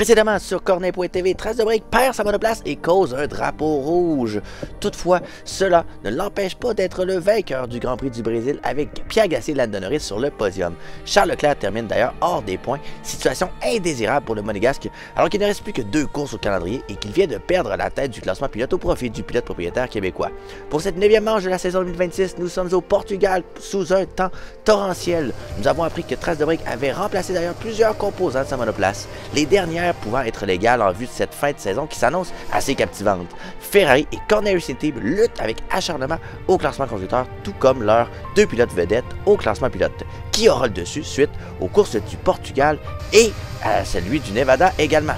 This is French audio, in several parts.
Précédemment sur Cornet.tv, Trace de Break perd sa monoplace et cause un drapeau rouge. Toutefois, cela ne l'empêche pas d'être le vainqueur du Grand Prix du Brésil avec Pierre Gasly et Lando Norris sur le podium. Charles Leclerc termine d'ailleurs hors des points, situation indésirable pour le Monégasque alors qu'il ne reste plus que deux courses au calendrier et qu'il vient de perdre la tête du classement pilote au profit du pilote propriétaire québécois. Pour cette neuvième manche de la saison 2026, nous sommes au Portugal sous un temps torrentiel. Nous avons appris que Trace de Break avait remplacé d'ailleurs plusieurs composants de sa monoplace. Les dernières pouvant être légales en vue de cette fin de saison qui s'annonce assez captivante. Ferrari et Corner Racing Team luttent avec acharnement au classement constructeur, tout comme leurs deux pilotes vedettes au classement pilote, qui aura le dessus suite aux courses du Portugal et à celui du Nevada également?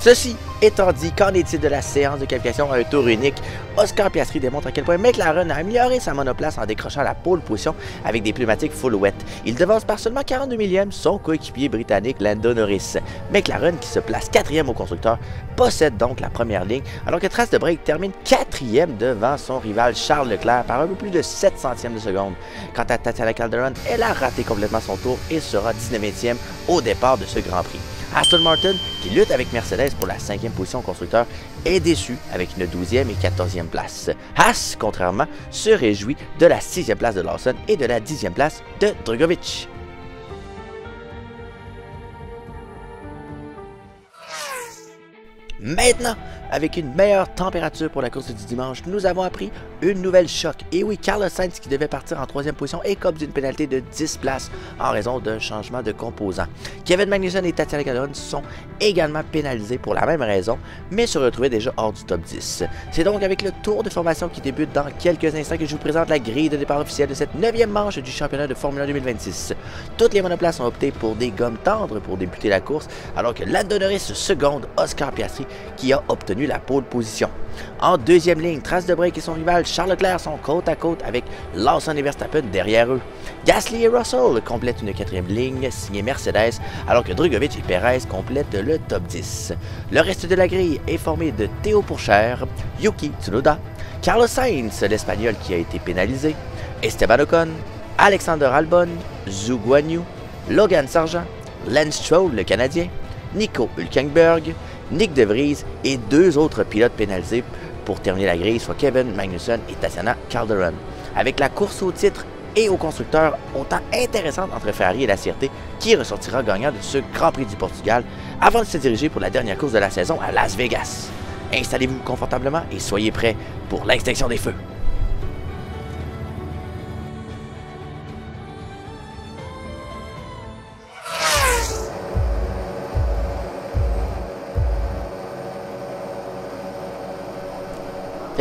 Ceci étant dit, qu'en est-il de la séance de qualification? À un tour unique? Oscar Piastri démontre à quel point McLaren a amélioré sa monoplace en décrochant la pole position avec des pneumatiques full wet. Il devance par seulement 42 millièmes son coéquipier britannique Lando Norris. McLaren, qui se place quatrième au constructeur, possède donc la première ligne, alors que Trace de Break termine quatrième devant son rival Charles Leclerc par un peu plus de 7 centièmes de seconde. Quant à Tatiana Calderon, elle a raté complètement son tour et sera 19e au départ de ce Grand Prix. Aston Martin, qui lutte avec Mercedes pour la cinquième position constructeur, est déçu avec une 12e et 14e place. Haas, contrairement, se réjouit de la sixième place de Lawson et de la dixième place de Drogovic. Maintenant, avec une meilleure température pour la course du dimanche, nous avons appris une nouvelle choc. Et oui, Carlos Sainz qui devait partir en troisième position écope d'une pénalité de 10 places en raison d'un changement de composant. Kevin Magnussen et Tatiana Calderon sont également pénalisés pour la même raison, mais se retrouvaient déjà hors du top 10. C'est donc avec le tour de formation qui débute dans quelques instants que je vous présente la grille de départ officielle de cette neuvième manche du championnat de Formule 1 2026. Toutes les monoplaces ont opté pour des gommes tendres pour débuter la course, alors que Norris seconde Oscar Piastri qui a obtenu la pole position. En deuxième ligne, Trace de Break et son rival Charles Leclerc sont côte à côte avec Lawson et Verstappen derrière eux. Gasly et Russell complètent une quatrième ligne signée Mercedes, alors que Drugovic et Perez complètent le top 10. Le reste de la grille est formé de Théo Pourchère, Yuki Tsunoda, Carlos Sainz, l'Espagnol qui a été pénalisé, Esteban Ocon, Alexander Albon, Zhu Guanyu, Logan Sargent, Lance Stroll, le Canadien, Nico Hülkenberg, Nick De Vries et deux autres pilotes pénalisés pour terminer la grille, soit Kevin Magnussen et Tatiana Calderon. Avec la course au titre et au constructeur autant intéressante entre Ferrari et la CRT, qui ressortira gagnant de ce Grand Prix du Portugal avant de se diriger pour la dernière course de la saison à Las Vegas. Installez-vous confortablement et soyez prêts pour l'extinction des feux.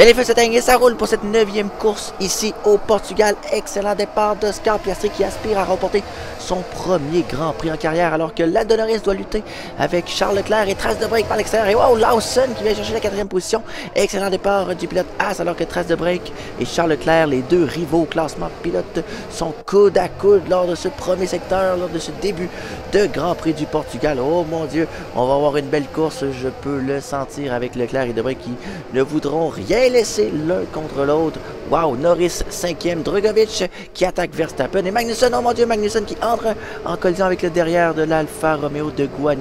Les feux s'éteignent et ça roule pour cette neuvième course ici au Portugal. Excellent départ d'Oscar Piastri qui aspire à remporter son premier Grand Prix en carrière alors que Ladonoris doit lutter avec Charles Leclerc et Trace de Break par l'extérieur. Et wow, Lawson qui vient chercher la quatrième position. Excellent départ du pilote As alors que Trace de Break et Charles Leclerc, les deux rivaux au classement pilote, sont coude à coude lors de ce premier secteur, lors de ce début de Grand Prix du Portugal. Oh mon Dieu, on va avoir une belle course, je peux le sentir avec Leclerc et de Break qui ne voudront rien l'un contre l'autre. Wow, Norris 5e, Drogovic qui attaque Verstappen et Magnussen, oh mon dieu, Magnussen qui entre en collision avec le derrière de l'Alfa Romeo de Guan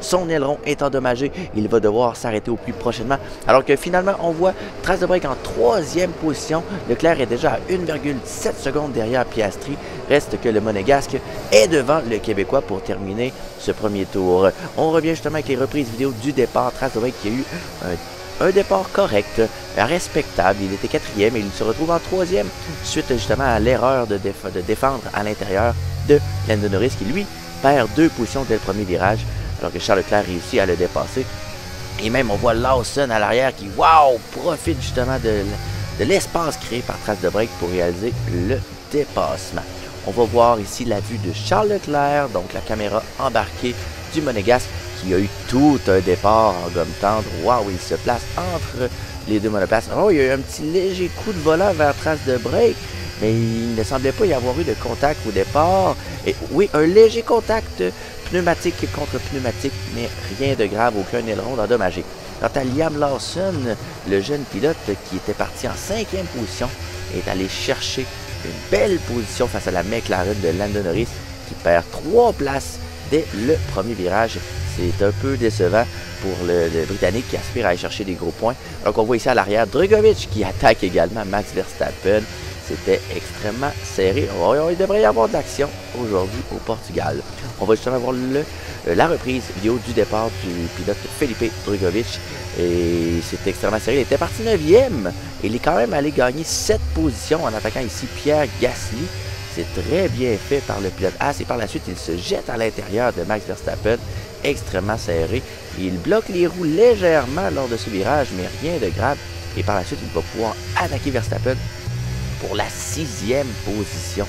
Son aileron est endommagé, il va devoir s'arrêter au plus prochainement. Alors que finalement, on voit Trace de break en troisième position. Leclerc est déjà à 1,7 secondes derrière Piastri. Reste que le Monégasque est devant le Québécois pour terminer ce premier tour. On revient justement avec les reprises vidéo du départ. Trace de break qui a eu un un départ correct, respectable. Il était quatrième et il se retrouve en troisième suite justement à l'erreur de, défendre à l'intérieur de Lando Norris qui lui perd deux positions dès le premier virage alors que Charles Leclerc réussit à le dépasser. Et même on voit Lawson à l'arrière qui, wow, profite justement de, de l'espace créé par trace de break pour réaliser le dépassement. On va voir ici la vue de Charles Leclerc, donc la caméra embarquée du Monégasque qui a eu tout un départ en gomme tendre. Waouh, il se place entre les deux monoplaces. Oh, il y a eu un petit léger coup de volant vers trace de break, mais il ne semblait pas y avoir eu de contact au départ. Et oui, un léger contact pneumatique contre pneumatique, mais rien de grave, aucun aileron endommagé. Quant à Liam Lawson, le jeune pilote qui était parti en cinquième position, est allé chercher une belle position face à la McLaren de Landon Norris qui perd trois places dès le premier virage C'est un peu décevant pour le, Britannique qui aspire à aller chercher des gros points. Donc on voit ici à l'arrière Drugovic qui attaque également Max Verstappen. C'était extrêmement serré. il devrait y avoir de l'action aujourd'hui au Portugal. On va justement voir euh, la reprise vidéo du départ du pilote Felipe Drugovic. Et c'était extrêmement serré. Il était parti 9e. Il est quand même allé gagner 7 positions en attaquant ici Pierre Gasly. C'est très bien fait par le pilote As et par la suite, il se jette à l'intérieur de Max Verstappen, extrêmement serré. Il bloque les roues légèrement lors de ce virage, mais rien de grave. Et par la suite, il va pouvoir attaquer Verstappen pour la sixième position.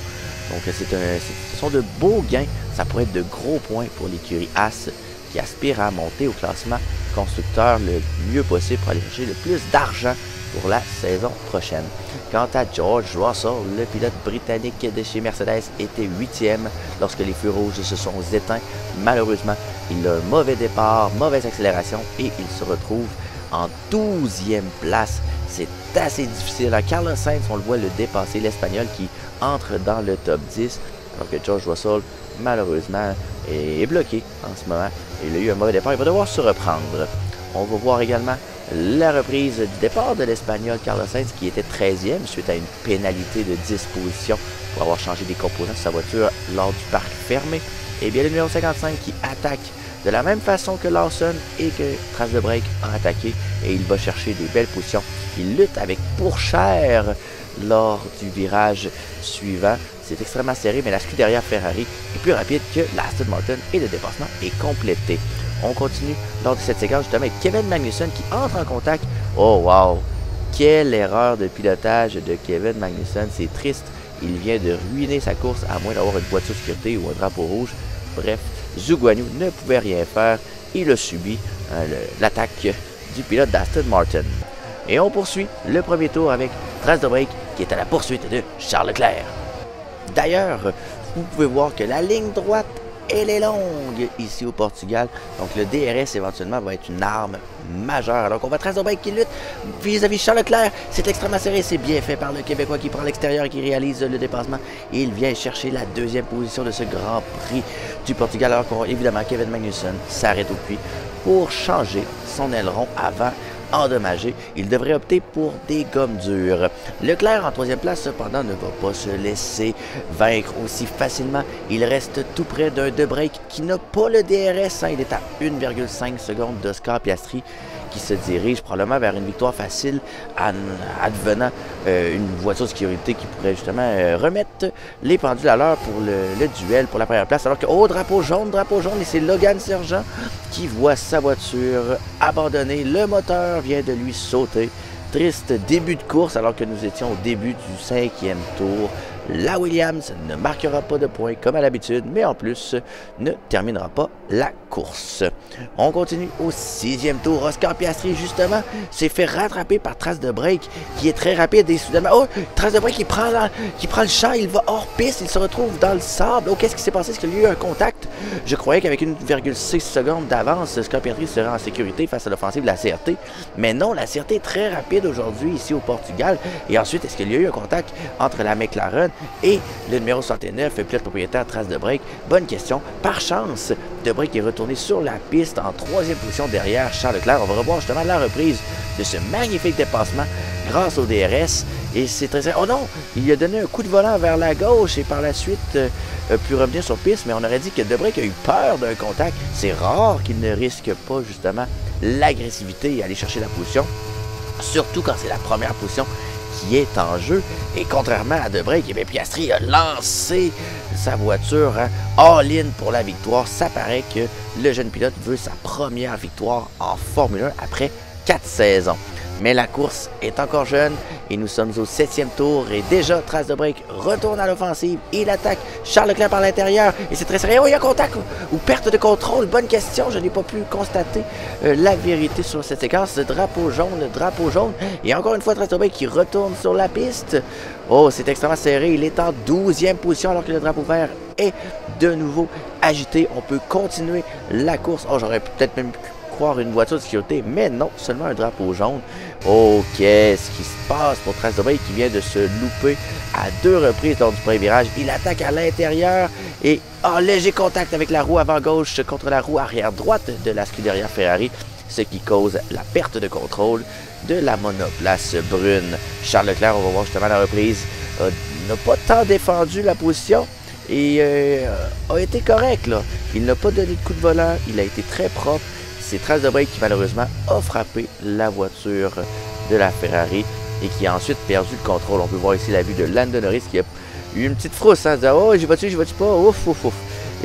Donc, c'est un, ce sont de beaux gains. Ça pourrait être de gros points pour l'écurie As qui aspire à monter au classement constructeur le mieux possible pour aller chercher le plus d'argent pour la saison prochaine. Quant à George Russell, le pilote britannique de chez Mercedes était huitième lorsque les feux rouges se sont éteints. Malheureusement, il a un mauvais départ, mauvaise accélération et il se retrouve en 12e place. C'est assez difficile. Carlos Sainz, on le voit le dépasser, l'Espagnol qui entre dans le top 10, alors que George Russell, malheureusement, est bloqué en ce moment. Il a eu un mauvais départ, il va devoir se reprendre. On va voir également la reprise du départ de l'Espagnol Carlos Sainz qui était 13e suite à une pénalité de 10 positions pour avoir changé des composants de sa voiture lors du parc fermé. Et bien le numéro 55 qui attaque de la même façon que Lawson et que Trace de Break a attaqué et il va chercher des belles positions. Il lutte avec Pourchère lors du virage suivant. C'est extrêmement serré, mais la derrière Ferrari est plus rapide que l'Aston Martin et le dépassement est complété. On continue lors de cette séquence justement avec Kevin Magnussen qui entre en contact. Oh wow! Quelle erreur de pilotage de Kevin Magnussen. C'est triste. Il vient de ruiner sa course à moins d'avoir une voiture de sécurité ou un drapeau rouge. Bref, Zhuguanyu ne pouvait rien faire. Il a subi hein, l'attaque du pilote d'Aston Martin. Et on poursuit le premier tour avec Trace qui est à la poursuite de Charles Leclerc. D'ailleurs, vous pouvez voir que la ligne droite elle est longue ici au Portugal. Donc le DRS éventuellement va être une arme majeure. Donc on va tracer Break qui lutte vis-à-vis Charles Leclerc. C'est extrêmement serré, c'est bien fait par le Québécois qui prend l'extérieur et qui réalise le dépassement. il vient chercher la deuxième position de ce Grand Prix du Portugal. Alors qu'évidemment Kevin Magnussen s'arrête au puits pour changer son aileron avant endommagé. Il devrait opter pour des gommes dures. Leclerc en troisième place, cependant, ne va pas se laisser vaincre aussi facilement. Il reste tout près d'un De Break qui n'a pas le DRS. Hein. Il est à 1,5 secondes d'Oscar Piastri qui se dirige probablement vers une victoire facile en advenant euh, une voiture de sécurité qui pourrait justement euh, remettre les pendules à l'heure pour le, duel pour la première place. Alors que, oh, drapeau jaune, drapeau jaune, et c'est Logan Sergent qui voit sa voiture abandonnée. Le moteur vient de lui sauter. Triste début de course alors que nous étions au début du cinquième tour. La Williams ne marquera pas de points comme à l'habitude, mais en plus ne terminera pas la course. On continue au sixième tour. Oscar Piastri, justement, s'est fait rattraper par Trace de Break, qui est très rapide et soudainement... Oh, Trace de Break qui prend, prend le champ, il va hors piste, il se retrouve dans le sable. Oh, qu'est-ce qui s'est passé? Est-ce qu'il y a eu un contact? Je croyais qu'avec 1,6 secondes d'avance, Oscar Piastri serait en sécurité face à l'offensive de la CRT. Mais non, la CRT est très rapide aujourd'hui ici au Portugal. Et ensuite, est-ce qu'il y a eu un contact entre la McLaren et le numéro 69, pilote propriétaire Trace de Break? Bonne question. Par chance, De est retourné sur la piste en troisième position derrière Charles Leclerc. On va revoir justement la reprise de ce magnifique dépassement grâce au DRS. Et c'est très... Oh non! Il a donné un coup de volant vers la gauche et par la suite euh, pu revenir sur piste, mais on aurait dit que Debrec a eu peur d'un contact. C'est rare qu'il ne risque pas justement l'agressivité et aller chercher la position. Surtout quand c'est la première position qui est en jeu. Et contrairement à Debrec, eh Piastri a lancé sa voiture hein, all-in pour la victoire. Ça paraît que le jeune pilote veut sa première victoire en Formule 1 après quatre saisons. Mais la course est encore jeune et nous sommes au septième tour et déjà Trace de Break retourne à l'offensive. Il attaque Charles Leclerc par l'intérieur et c'est très sérieux. Oh, il y a contact ou perte de contrôle. Bonne question. Je n'ai pas pu constater euh, la vérité sur cette séquence. Drapeau jaune, drapeau jaune. Et encore une fois, Trace de Break qui retourne sur la piste. Oh, c'est extrêmement serré. Il est en 12e position alors que le drapeau vert est de nouveau agité. On peut continuer la course. Oh, j'aurais peut-être même une voiture de sécurité, mais non, seulement un drapeau jaune. Oh, qu'est-ce qui se passe pour Trace de qui vient de se louper à deux reprises lors du premier virage. Il attaque à l'intérieur et en léger contact avec la roue avant gauche contre la roue arrière droite de la Scuderia Ferrari, ce qui cause la perte de contrôle de la monoplace brune. Charles Leclerc, on va voir justement la reprise, n'a pas tant défendu la position et euh, a été correct. Là. Il n'a pas donné de coup de volant, il a été très propre. C'est Trace de qui malheureusement a frappé la voiture de la Ferrari et qui a ensuite perdu le contrôle. On peut voir ici la vue de Landon Norris qui a eu une petite frousse, hein, disant Oh, j'y vais-tu, j'y vais-tu pas, ouf, ouf, ouf.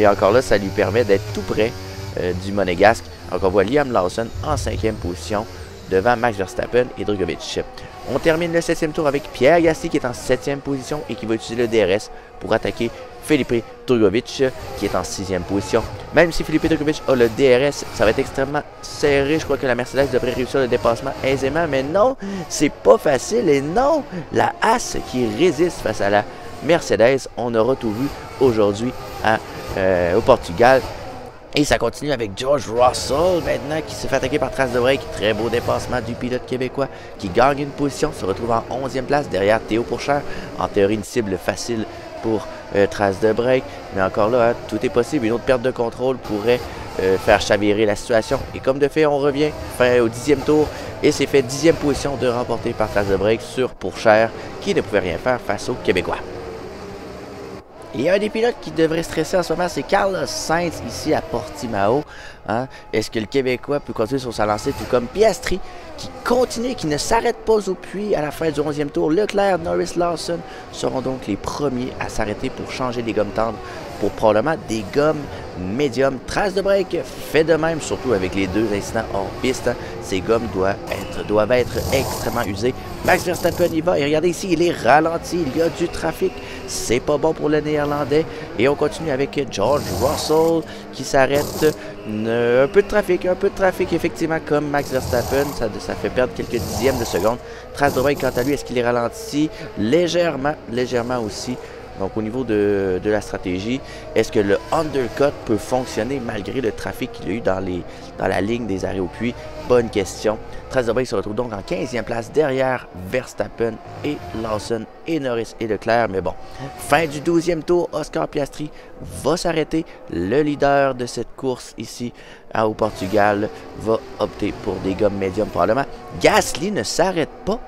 Et encore là, ça lui permet d'être tout près euh, du Monégasque. Donc on voit Liam Lawson en cinquième position devant Max Verstappen et Drogovic. On termine le septième tour avec Pierre Gasly qui est en septième position et qui va utiliser le DRS pour attaquer Felipe Drogovic qui est en sixième position. Même si Felipe Drogovic a le DRS, ça va être extrêmement serré. Je crois que la Mercedes devrait réussir le dépassement aisément, mais non, c'est pas facile. Et non, la As qui résiste face à la Mercedes, on aura tout vu aujourd'hui euh, au Portugal. Et ça continue avec George Russell maintenant qui se fait attaquer par trace de break. Très beau dépassement du pilote québécois qui gagne une position, se retrouve en 11e place derrière Théo Pourchère. En théorie, une cible facile pour euh, trace de break. Mais encore là, hein, tout est possible. Une autre perte de contrôle pourrait euh, faire chavirer la situation. Et comme de fait, on revient fin au dixième tour. Et c'est fait dixième position de remporter par trace de break sur Pourchère qui ne pouvait rien faire face aux Québécois. Et un des pilotes qui devrait stresser en ce moment, c'est Carlos Sainz ici à Portimao. Hein. Est-ce que le Québécois peut continuer sur sa lancée, tout comme Piastri, qui continue, qui ne s'arrête pas au puits à la fin du 11e tour. Leclerc, Norris, Lawson seront donc les premiers à s'arrêter pour changer les gommes tendres pour probablement des gommes médium. Trace de break fait de même, surtout avec les deux incidents hors piste. Ces gommes doivent être, extrêmement usées. Max Verstappen y va. Et regardez ici, il est ralenti. Il y a du trafic. C'est pas bon pour le néerlandais. Et on continue avec George Russell qui s'arrête. Un peu de trafic, un peu de trafic, effectivement, comme Max Verstappen. Ça, ça fait perdre quelques dixièmes de seconde. Trace de break, quant à lui, est-ce qu'il est ralenti? Légèrement, légèrement aussi. Donc au niveau de, la stratégie, est-ce que le undercut peut fonctionner malgré le trafic qu'il a eu dans, la ligne des arrêts au puits? Bonne question. Trace de se retrouve donc en 15e place derrière Verstappen et Lawson et Norris et Leclerc. Mais bon, fin du 12e tour, Oscar Piastri va s'arrêter. Le leader de cette course ici au Portugal va opter pour des gommes médium probablement. Gasly ne s'arrête pas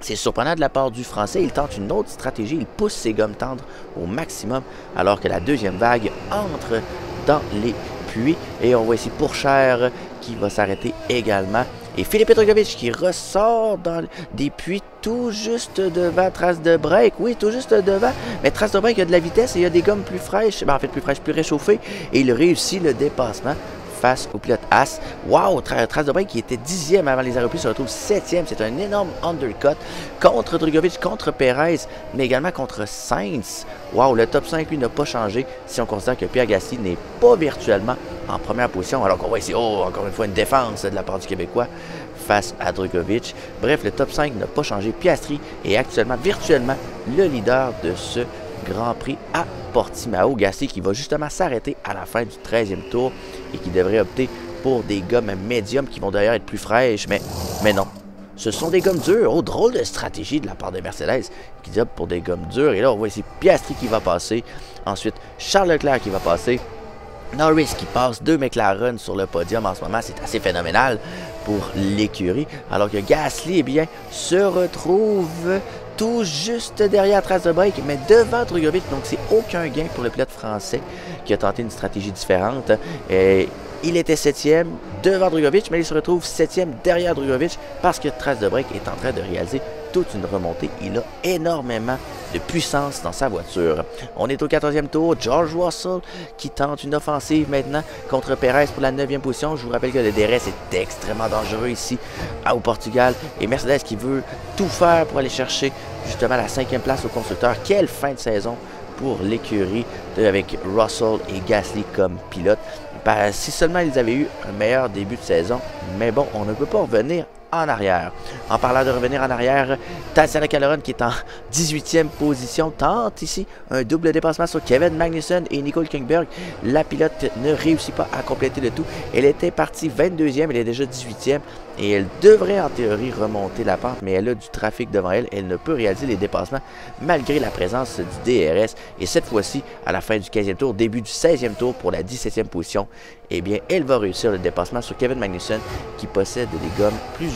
c'est surprenant de la part du Français, il tente une autre stratégie, il pousse ses gommes tendres au maximum alors que la deuxième vague entre dans les puits. Et on voit ici Pourchère qui va s'arrêter également. Et Philippe Petrovic qui ressort dans des puits tout juste devant Trace de Break. Oui, tout juste devant. Mais Trace de Break, il y a de la vitesse et il y a des gommes plus fraîches. Ben, en fait, plus fraîches, plus réchauffées. Et il réussit le dépassement face au pilote As. Wow, Trace de break qui était dixième avant les arrêts se retrouve septième. C'est un énorme undercut contre Drogovic, contre Perez, mais également contre Sainz. Wow, le top 5 lui n'a pas changé si on considère que Pierre Gasly n'est pas virtuellement en première position, alors qu'on voit ici, oh, encore une fois, une défense de la part du Québécois face à Drogovic. Bref, le top 5 n'a pas changé. Piastri est actuellement virtuellement le leader de ce Grand Prix à Portimao. Gasly qui va justement s'arrêter à la fin du 13e tour et qui devrait opter pour des gommes médiums qui vont d'ailleurs être plus fraîches, mais, non. Ce sont des gommes dures. Oh, drôle de stratégie de la part de Mercedes qui opte pour des gommes dures. Et là, on voit ici Piastri qui va passer. Ensuite, Charles Leclerc qui va passer. Norris qui passe deux McLaren sur le podium en ce moment, c'est assez phénoménal pour l'écurie. Alors que Gasly, eh bien, se retrouve tout juste derrière Trace de Break, mais devant Drugovic. Donc, c'est aucun gain pour le pilote français qui a tenté une stratégie différente. Et il était septième devant Drugovic, mais il se retrouve septième derrière Drugovic parce que Trace de Break est en train de réaliser une remontée. Il a énormément de puissance dans sa voiture. On est au 14e tour. George Russell qui tente une offensive maintenant contre Perez pour la 9e position. Je vous rappelle que le DRS est extrêmement dangereux ici au Portugal. Et Mercedes qui veut tout faire pour aller chercher justement la 5e place au constructeur. Quelle fin de saison pour l'écurie avec Russell et Gasly comme pilote. si seulement ils avaient eu un meilleur début de saison, mais bon, on ne peut pas revenir en arrière. En parlant de revenir en arrière, Tatiana Calderon qui est en 18e position tente ici un double dépassement sur Kevin Magnussen et Nicole Kingberg. La pilote ne réussit pas à compléter le tout. Elle était partie 22e, elle est déjà 18e et elle devrait en théorie remonter la pente, mais elle a du trafic devant elle. Elle ne peut réaliser les dépassements malgré la présence du DRS. Et cette fois-ci, à la fin du 15e tour, début du 16e tour pour la 17e position, eh bien, elle va réussir le dépassement sur Kevin Magnussen qui possède des gommes plus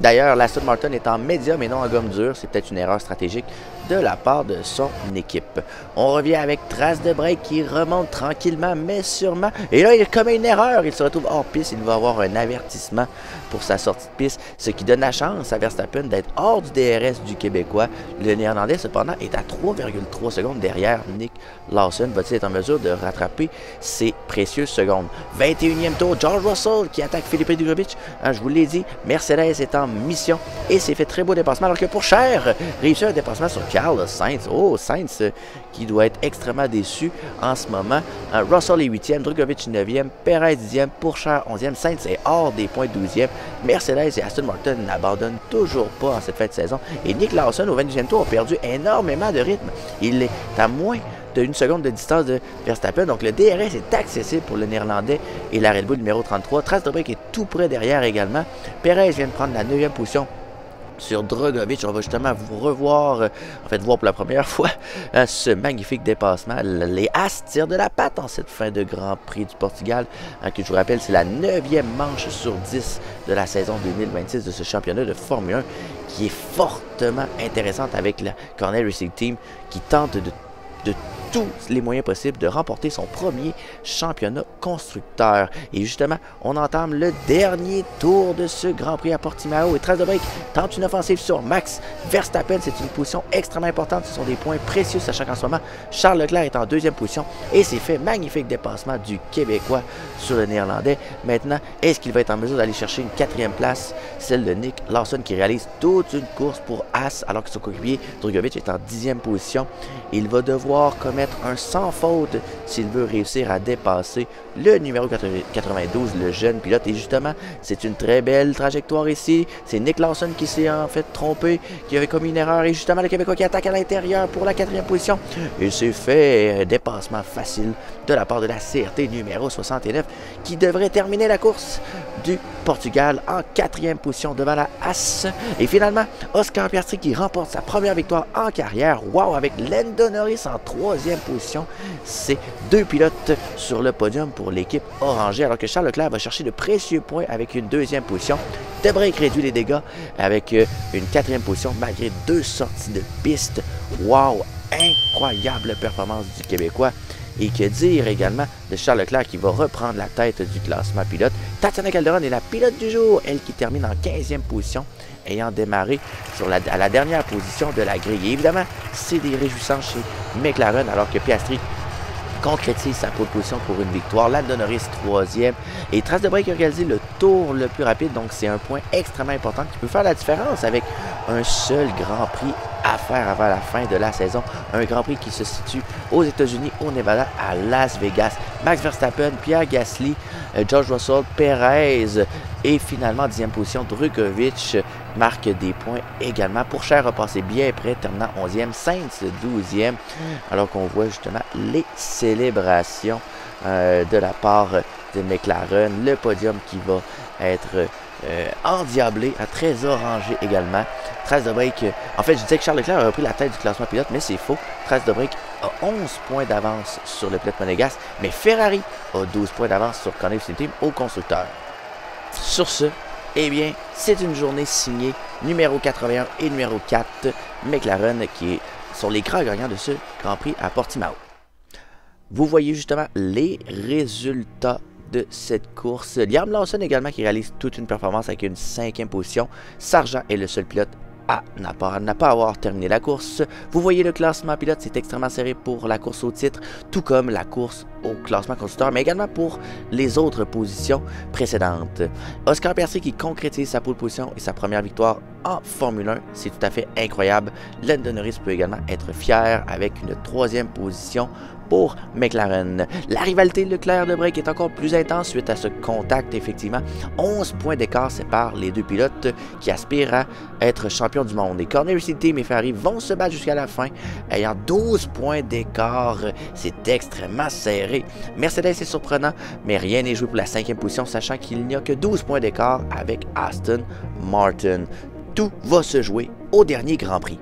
D'ailleurs, l'Aston Martin est en médium et non en gomme dure. C'est peut-être une erreur stratégique de la part de son équipe. On revient avec Trace de Break qui remonte tranquillement mais sûrement. Et là, il commet une erreur. Il se retrouve hors piste. Il va avoir un avertissement pour sa sortie de piste, ce qui donne la chance à Verstappen d'être hors du DRS du Québécois. Le Néerlandais, cependant, est à 3,3 secondes derrière Nick Lawson. Va-t-il être en mesure de rattraper ses précieuses secondes? 21e tour, George Russell qui attaque Philippe Drugovic. Hein, je vous l'ai dit, Mercedes est en mission et s'est fait très beau dépassement alors que pour Cher, réussit un dépassement sur Carl Sainz. Oh, Sainz euh, qui doit être extrêmement déçu en ce moment. Euh, Russell est 8e, Drugovic 9e, Perez 10e, Cher 11e, Sainz est hors des points 12e. Mercedes et Aston Martin n'abandonnent toujours pas en cette fin de saison. Et Nick Lawson au 22e tour a perdu énormément de rythme. Il est à moins d'une seconde de distance de Verstappen. Donc le DRS est accessible pour le Néerlandais et la Red Bull numéro 33. Trace de est tout près derrière également. Perez vient de prendre la 9e position sur Drogovic. On va justement vous revoir, euh, en fait, voir pour la première fois euh, ce magnifique dépassement. Les As tirent de la patte en cette fin de Grand Prix du Portugal, hein, que je vous rappelle, c'est la 9e manche sur 10 de la saison 2026 de ce championnat de Formule 1 qui est fortement intéressante avec la Cornell Racing Team qui tente de, de tous les moyens possibles de remporter son premier championnat constructeur. Et justement, on entame le dernier tour de ce Grand Prix à Portimao. Et Trace de Break tente une offensive sur Max Verstappen. C'est une position extrêmement importante. Ce sont des points précieux, sachant qu'en ce moment, Charles Leclerc est en deuxième position. Et c'est fait magnifique dépassement du Québécois sur le Néerlandais. Maintenant, est-ce qu'il va être en mesure d'aller chercher une quatrième place, celle de Nick Lawson qui réalise toute une course pour As, alors que son coéquipier Drogovic est en dixième position. Il va devoir commettre un sans faute s'il veut réussir à dépasser le numéro 92, le jeune pilote. Et justement, c'est une très belle trajectoire ici. C'est Nick Lawson qui s'est en fait trompé, qui avait commis une erreur. Et justement, le Québécois qui attaque à l'intérieur pour la quatrième position. Il s'est fait dépassement facile de la part de la CRT numéro 69 qui devrait terminer la course du Portugal en quatrième position devant la As. Et finalement, Oscar Piastri qui remporte sa première victoire en carrière. Wow, avec Lando Norris en troisième position. C'est deux pilotes sur le podium pour l'équipe orangée, alors que Charles Leclerc va chercher de précieux points avec une deuxième position. Debreak réduit les dégâts avec euh, une quatrième position malgré deux sorties de piste. Wow, incroyable performance du Québécois. Et que dire également de Charles Leclerc qui va reprendre la tête du classement pilote. Tatiana Calderon est la pilote du jour, elle qui termine en 15e position, ayant démarré à la dernière position de la grille. évidemment, c'est des réjouissances chez McLaren alors que Piastri concrétise sa position pour une victoire. Norris, troisième. Et Trace de Break a réalisé le tour le plus rapide. Donc, c'est un point extrêmement important qui peut faire la différence avec un seul Grand Prix à faire avant la fin de la saison. Un Grand Prix qui se situe aux États-Unis, au Nevada, à Las Vegas. Max Verstappen, Pierre Gasly, euh, George Russell, Perez et finalement, dixième position, Drukovic marque des points également. Pour Cher repassé bien près, terminant 11e, Sainz 12e, alors qu'on voit justement les célébrations euh, de la part de McLaren, le podium qui va être euh, endiablé, à très orangé également. Trace de break, en fait je disais que Charles Leclerc a repris la tête du classement pilote, mais c'est faux. Trace de break a 11 points d'avance sur le pilote monégasque, mais Ferrari a 12 points d'avance sur Connex Team au constructeur. Sur ce, eh bien, c'est une journée signée numéro 81 et numéro 4, McLaren, qui sont les grands gagnants de ce Grand Prix à Portimao. Vous voyez justement les résultats de cette course. Liam Lawson également qui réalise toute une performance avec une cinquième position. Sargent est le seul pilote à n'a pas, pas avoir terminé la course. Vous voyez le classement pilote, c'est extrêmement serré pour la course au titre, tout comme la course au classement constructeur, mais également pour les autres positions précédentes. Oscar Piastri qui concrétise sa pole position et sa première victoire en Formule 1, c'est tout à fait incroyable. Lando Norris peut également être fier avec une troisième position pour McLaren. La rivalité Leclerc-de Break est encore plus intense suite à ce contact, effectivement. 11 points d'écart séparent les deux pilotes qui aspirent à être champions du monde. Et Corner Team et Ferrari vont se battre jusqu'à la fin, ayant 12 points d'écart. C'est extrêmement serré. Mercedes est surprenant, mais rien n'est joué pour la cinquième position, sachant qu'il n'y a que 12 points d'écart avec Aston Martin. Tout va se jouer au dernier Grand Prix.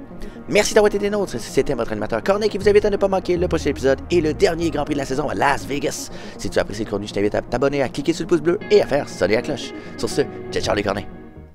Merci d'avoir été des nôtres. C'était votre animateur Cornet qui vous invite à ne pas manquer le prochain épisode et le dernier Grand Prix de la saison à Las Vegas. Si tu as apprécié le contenu, je t'invite à t'abonner, à cliquer sur le pouce bleu et à faire sonner la cloche. Sur ce, ciao les.